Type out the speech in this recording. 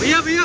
भैया भैया